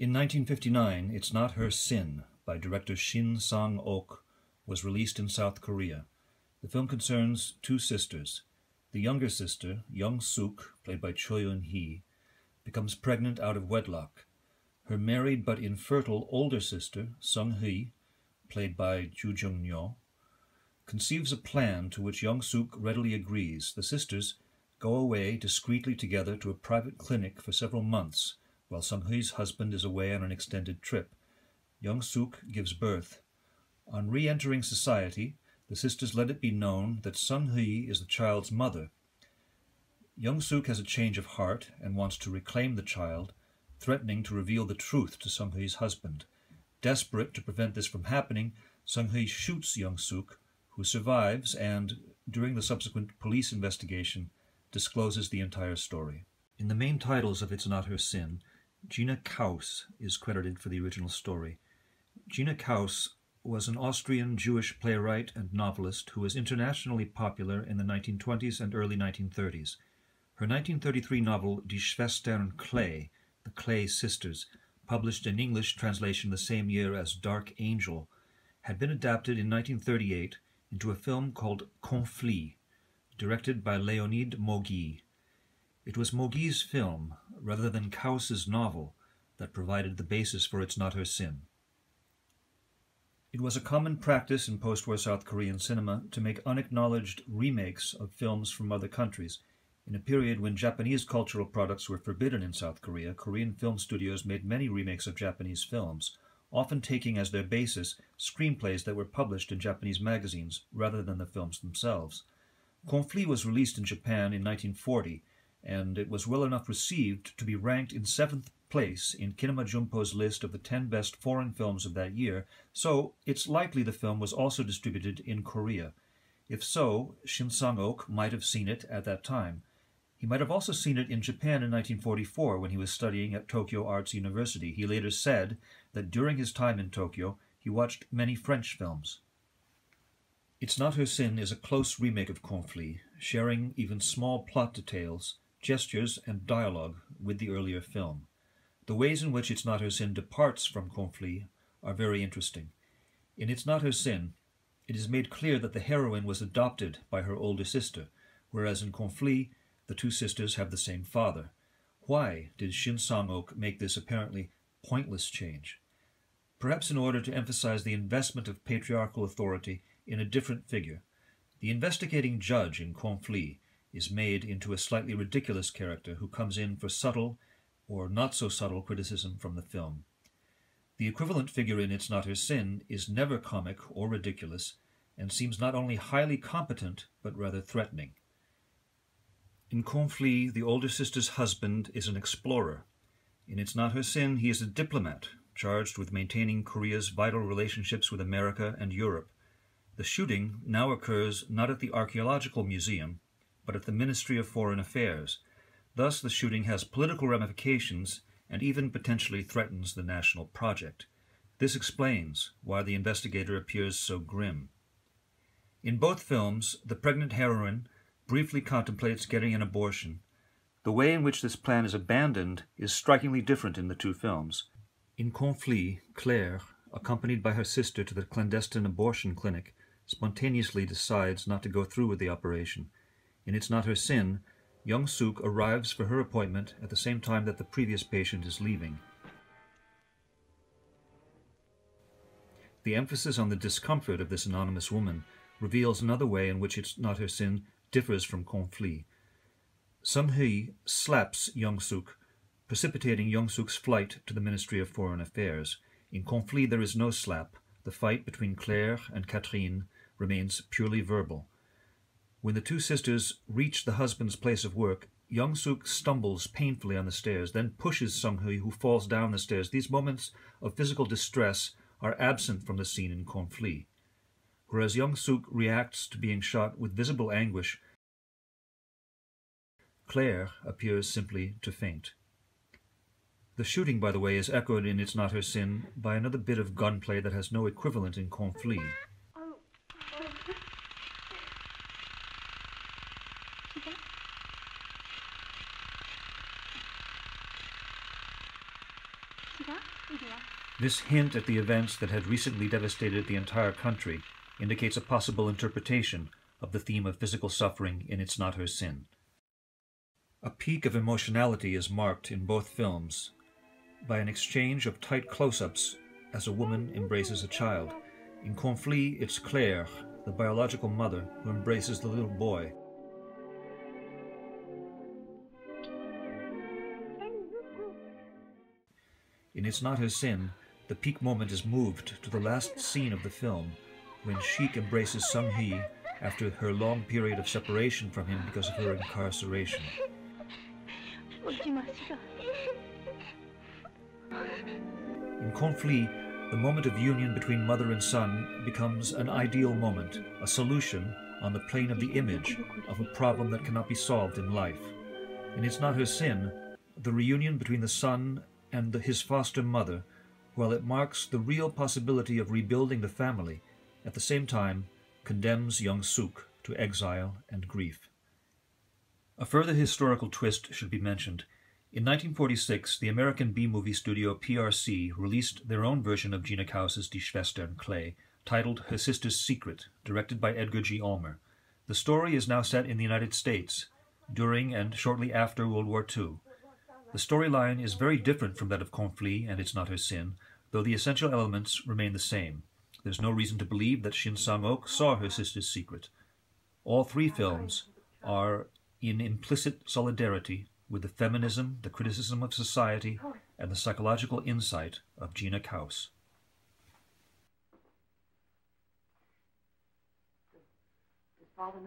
In 1959, It's Not Her Sin by director Shin Sang-ok was released in South Korea. The film concerns two sisters. The younger sister, Young Suk, played by Choi Eun-hee, becomes pregnant out of wedlock. Her married but infertile older sister, Sung Hee, played by Ju Jung-nyo, conceives a plan to which Young Suk readily agrees. The sisters go away discreetly together to a private clinic for several months, while Sung Hee's husband is away on an extended trip. Young Suk gives birth. On re entering society, the sisters let it be known that Sung Hee is the child's mother. Young Suk has a change of heart and wants to reclaim the child, threatening to reveal the truth to Sung Hee's husband. Desperate to prevent this from happening, Sung Hee shoots Young Suk, who survives and, during the subsequent police investigation, discloses the entire story. In the main titles of It's Not Her Sin, Gina Kaus is credited for the original story. Gina Kaus was an Austrian Jewish playwright and novelist who was internationally popular in the 1920s and early 1930s. Her 1933 novel Die Schwestern Kleh, The Kleh Sisters, published in English translation the same year as Dark Angel, had been adapted in 1938 into a film called Conflit, directed by Léonide Moguy. It was Moguy's film, rather than Kaus's novel, that provided the basis for It's Not Her Sin. It was a common practice in post-war South Korean cinema to make unacknowledged remakes of films from other countries. In a period when Japanese cultural products were forbidden in South Korea, Korean film studios made many remakes of Japanese films, often taking as their basis screenplays that were published in Japanese magazines rather than the films themselves. Conflit was released in Japan in 1940, and it was well enough received to be ranked in seventh place in Kinema Junpo's list of the 10 best foreign films of that year, so it's likely the film was also distributed in Korea. If so, Shin Sang-ok might have seen it at that time. He might have also seen it in Japan in 1944 when he was studying at Tokyo Arts University. He later said that during his time in Tokyo, he watched many French films. It's Not Her Sin is a close remake of Conflit, sharing even small plot details, gestures, and dialogue with the earlier film. The ways in which It's Not Her Sin departs from Conflit are very interesting. In It's Not Her Sin, it is made clear that the heroine was adopted by her older sister, whereas in Conflit, the two sisters have the same father. Why did Shin Sang-ok make this apparently pointless change? Perhaps in order to emphasize the investment of patriarchal authority in a different figure. The investigating judge in Conflit is made into a slightly ridiculous character who comes in for subtle or not so subtle criticism from the film. The equivalent figure in It's Not Her Sin is never comic or ridiculous and seems not only highly competent but rather threatening. In Conflit, the older sister's husband is an explorer. In It's Not Her Sin, he is a diplomat charged with maintaining Korea's vital relationships with America and Europe. The shooting now occurs not at the Archaeological Museum, but at the Ministry of Foreign Affairs. Thus, the shooting has political ramifications and even potentially threatens the national project. This explains why the investigator appears so grim. In both films, the pregnant heroine briefly contemplates getting an abortion. The way in which this plan is abandoned is strikingly different in the two films. In Conflit, Claire, accompanied by her sister to the clandestine abortion clinic, spontaneously decides not to go through with the operation. In It's Not Her Sin, Young Suk arrives for her appointment at the same time that the previous patient is leaving. The emphasis on the discomfort of this anonymous woman reveals another way in which It's Not Her Sin differs from Conflit. Sung Hee slaps Young Suk, precipitating Young Suk's flight to the Ministry of Foreign Affairs. In Conflit there is no slap. The fight between Claire and Catherine remains purely verbal. When the two sisters reach the husband's place of work, Young Suk stumbles painfully on the stairs, then pushes Sung Hee, who falls down the stairs. These moments of physical distress are absent from the scene in Conflit. Whereas Young Suk reacts to being shot with visible anguish, Claire appears simply to faint. The shooting, by the way, is echoed in It's Not Her Sin by another bit of gunplay that has no equivalent in Conflit. Oh. This hint at the events that had recently devastated the entire country indicates a possible interpretation of the theme of physical suffering in It's Not Her Sin. A peak of emotionality is marked in both films by an exchange of tight close ups as a woman embraces a child. In Conflit, it's Claire, the biological mother, who embraces the little boy. In It's Not Her Sin, the peak moment is moved to the last scene of the film when Sheik embraces Sung Hee after her long period of separation from him because of her incarceration. In Conflit, the moment of union between mother and son becomes an ideal moment, a solution on the plane of the image of a problem that cannot be solved in life. And it's not her sin, the reunion between the son and the, his foster mother, while it marks the real possibility of rebuilding the family, at the same time condemns young Suk to exile and grief. A further historical twist should be mentioned. In 1946, the American B-movie studio PRC released their own version of Gina Kaus's Die Schwestern Kleh, titled Her Sister's Secret, directed by Edgar G. Ulmer. The story is now set in the United States, during and shortly after World War II. The storyline is very different from that of Conflit and It's Not Her Sin, though the essential elements remain the same. There's no reason to believe that Shin Sang-ok saw her sister's secret. All three films are in implicit solidarity with the feminism, the criticism of society, and the psychological insight of Gina Kaus. Father?